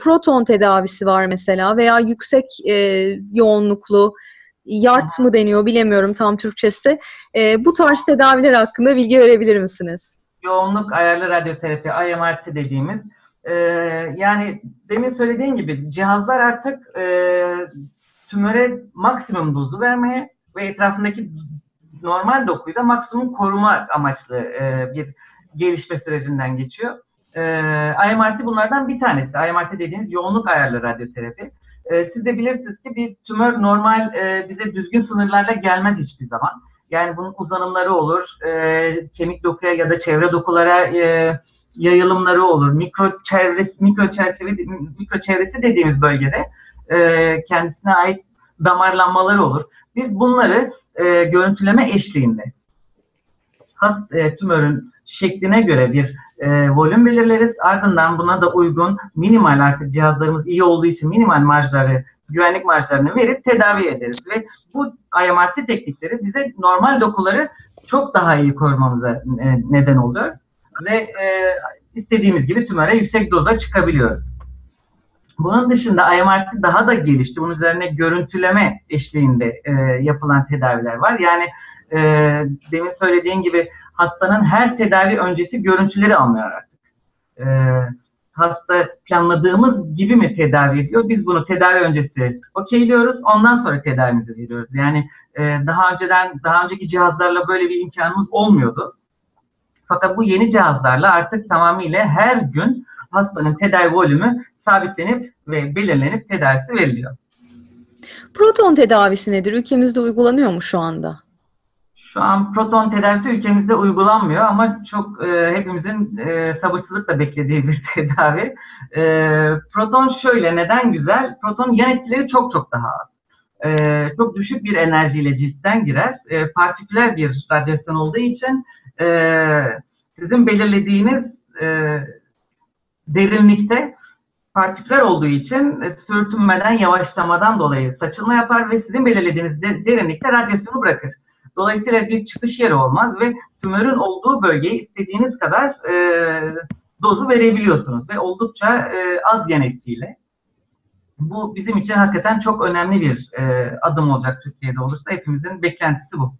Proton tedavisi var mesela veya yüksek e, yoğunluklu yart mı deniyor bilemiyorum tam Türkçesi. E, bu tarz tedaviler hakkında bilgi verebilir misiniz? Yoğunluk ayarlı radyoterapi, IMRT dediğimiz. E, yani demin söylediğim gibi cihazlar artık e, tümöre maksimum dozu vermeye ve etrafındaki normal dokuyu da maksimum koruma amaçlı e, bir gelişme sürecinden geçiyor. E, IMRT bunlardan bir tanesi. IMRT dediğimiz yoğunluk ayarlı radyoterapi. E, siz de bilirsiniz ki bir tümör normal e, bize düzgün sınırlarla gelmez hiçbir zaman. Yani bunun uzanımları olur, e, kemik dokuya ya da çevre dokulara e, yayılımları olur. Mikro çevresi, mikro çerçeve, mikro çevresi dediğimiz bölgede e, kendisine ait damarlanmaları olur. Biz bunları e, görüntüleme eşliğinde hast e, tümörün şekline göre bir e, volüm belirleriz. Ardından buna da uygun minimal artık cihazlarımız iyi olduğu için minimal marjları, güvenlik marjlarını verip tedavi ederiz. Ve bu IMRT teknikleri bize normal dokuları çok daha iyi korumamıza e, neden oluyor. Ve e, istediğimiz gibi tümöre yüksek doza çıkabiliyoruz. Bunun dışında IMRT daha da gelişti. Bunun üzerine görüntüleme eşliğinde e, yapılan tedaviler var. Yani e, demin söylediğim gibi hastanın her tedavi öncesi görüntüleri almıyor artık. E, hasta planladığımız gibi mi tedavi ediyor? Biz bunu tedavi öncesi okeyliyoruz. Ondan sonra tedavimizi veriyoruz. Yani e, daha önceden, daha önceki cihazlarla böyle bir imkanımız olmuyordu. Fakat bu yeni cihazlarla artık tamamıyla her gün hastanın tedavi volümü sabitlenip ve belirlenip tedavisi veriliyor. Proton tedavisi nedir? Ülkemizde uygulanıyor mu şu anda? Şu an proton tedavisi ülkemizde uygulanmıyor ama çok e, hepimizin e, sabırsızlıkla beklediği bir tedavi. E, proton şöyle, neden güzel? Proton yan etkileri çok çok daha az. E, çok düşük bir enerjiyle ciltten girer. E, partiküler bir radyasyon olduğu için e, sizin belirlediğiniz e, derinlikte partiküler olduğu için e, sürtünmeden, yavaşlamadan dolayı saçılma yapar ve sizin belirlediğiniz de, derinlikte radyasyonu bırakır. Dolayısıyla bir çıkış yeri olmaz ve tümörün olduğu bölgeye istediğiniz kadar e, dozu verebiliyorsunuz ve oldukça e, az yan etkiyle. Bu bizim için hakikaten çok önemli bir e, adım olacak Türkiye'de olursa hepimizin beklentisi bu.